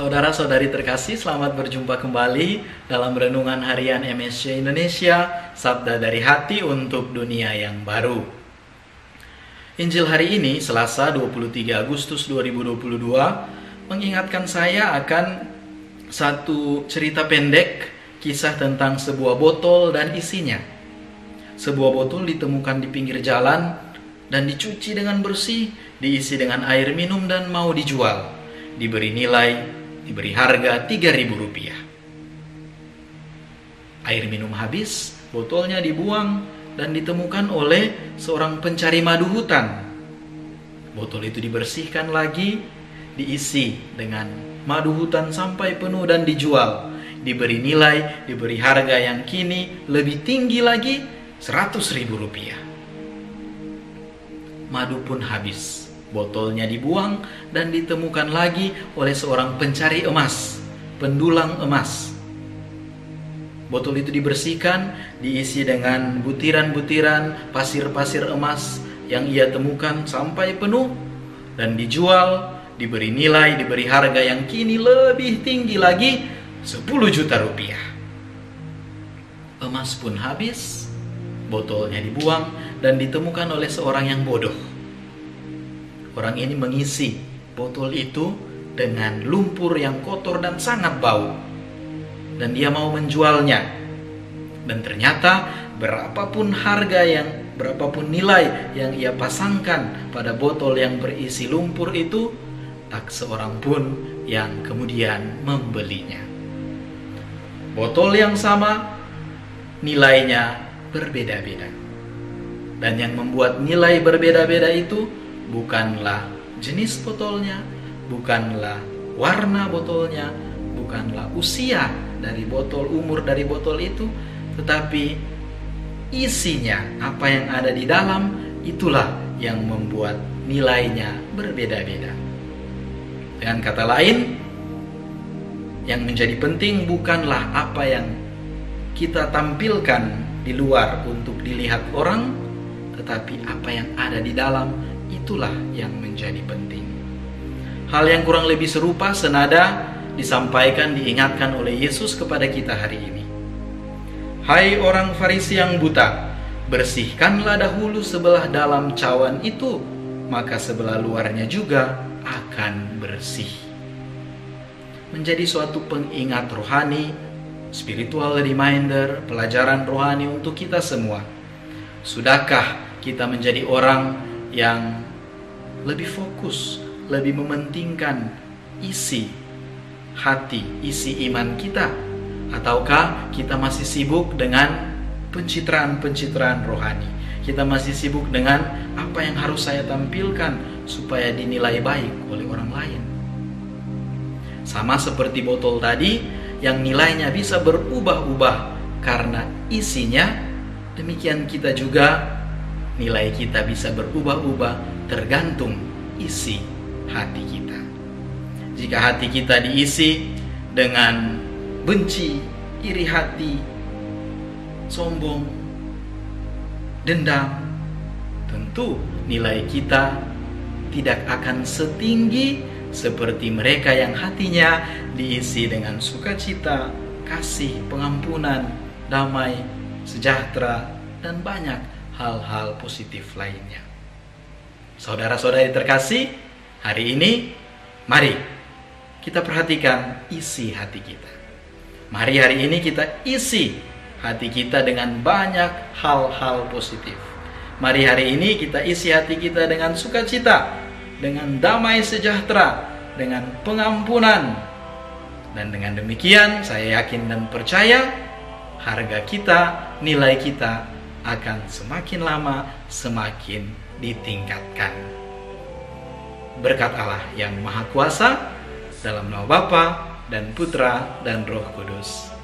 Saudara-saudari terkasih, selamat berjumpa kembali dalam renungan harian MSC Indonesia, Sabda dari Hati untuk Dunia yang Baru. Injil hari ini, Selasa 23 Agustus 2022, mengingatkan saya akan satu cerita pendek kisah tentang sebuah botol dan isinya. Sebuah botol ditemukan di pinggir jalan dan dicuci dengan bersih, diisi dengan air minum dan mau dijual. Diberi nilai diberi harga 3000 rupiah. Air minum habis, botolnya dibuang dan ditemukan oleh seorang pencari madu hutan. Botol itu dibersihkan lagi, diisi dengan madu hutan sampai penuh dan dijual. Diberi nilai, diberi harga yang kini lebih tinggi lagi, 100 ribu rupiah. Madu pun habis Botolnya dibuang dan ditemukan lagi oleh seorang pencari emas, pendulang emas. Botol itu dibersihkan, diisi dengan butiran-butiran pasir-pasir emas yang ia temukan sampai penuh dan dijual, diberi nilai, diberi harga yang kini lebih tinggi lagi 10 juta rupiah. Emas pun habis, botolnya dibuang dan ditemukan oleh seorang yang bodoh Orang ini mengisi botol itu dengan lumpur yang kotor dan sangat bau. Dan dia mau menjualnya. Dan ternyata berapapun harga yang berapapun nilai yang ia pasangkan pada botol yang berisi lumpur itu, tak seorang pun yang kemudian membelinya. Botol yang sama nilainya berbeda-beda. Dan yang membuat nilai berbeda-beda itu bukanlah jenis botolnya, bukanlah warna botolnya, bukanlah usia dari botol, umur dari botol itu, tetapi isinya, apa yang ada di dalam, itulah yang membuat nilainya berbeda-beda. Dengan kata lain, yang menjadi penting bukanlah apa yang kita tampilkan di luar untuk dilihat orang, tetapi apa yang ada di dalam itulah yang menjadi penting. Hal yang kurang lebih serupa senada disampaikan diingatkan oleh Yesus kepada kita hari ini. Hai orang Farisi yang buta, bersihkanlah dahulu sebelah dalam cawan itu, maka sebelah luarnya juga akan bersih. Menjadi suatu pengingat rohani, spiritual reminder, pelajaran rohani untuk kita semua. Sudahkah kita menjadi orang yang lebih fokus, lebih mementingkan isi hati, isi iman kita, ataukah kita masih sibuk dengan pencitraan-pencitraan rohani? Kita masih sibuk dengan apa yang harus saya tampilkan supaya dinilai baik oleh orang lain. Sama seperti botol tadi yang nilainya bisa berubah-ubah karena isinya, demikian kita juga nilai kita bisa berubah-ubah tergantung isi hati kita. Jika hati kita diisi dengan benci, iri hati, sombong, dendam, tentu nilai kita tidak akan setinggi seperti mereka yang hatinya diisi dengan sukacita, kasih, pengampunan, damai, sejahtera, dan banyak hal-hal positif lainnya. Saudara-saudari terkasih, hari ini mari kita perhatikan isi hati kita. Mari hari ini kita isi hati kita dengan banyak hal-hal positif. Mari hari ini kita isi hati kita dengan sukacita, dengan damai sejahtera, dengan pengampunan. Dan dengan demikian saya yakin dan percaya harga kita, nilai kita akan semakin lama semakin ditingkatkan. Berkat Allah yang Maha Kuasa dalam nama Bapa dan Putra dan Roh Kudus.